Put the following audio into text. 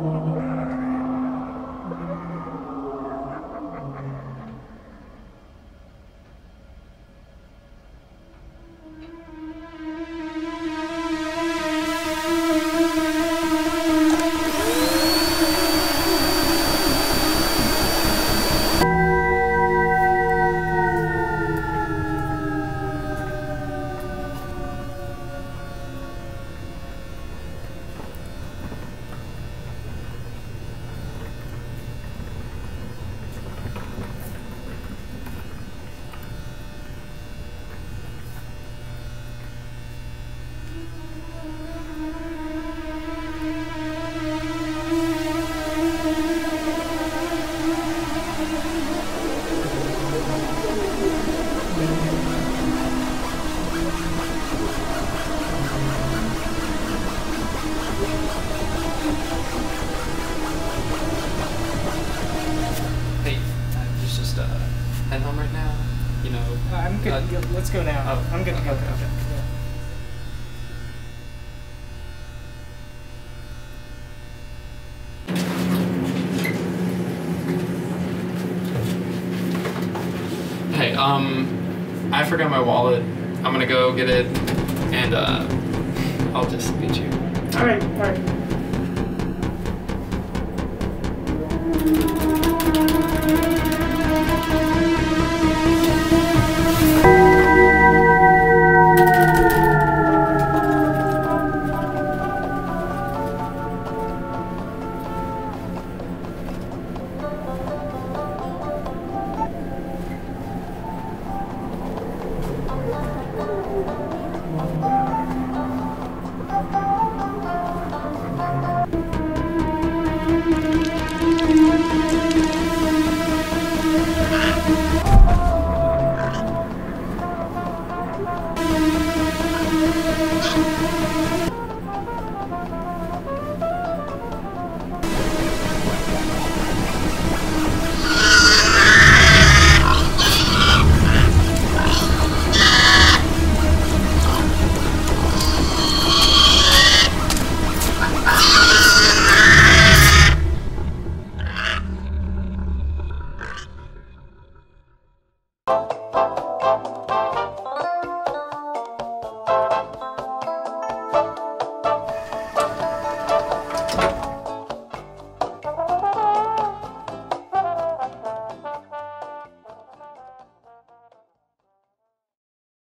Lord. Yeah, let's go now. Oh, I'm good to go. okay, okay. Yeah. Hey, um, I forgot my wallet. I'm gonna go get it, and uh, I'll just meet you. All right, all right.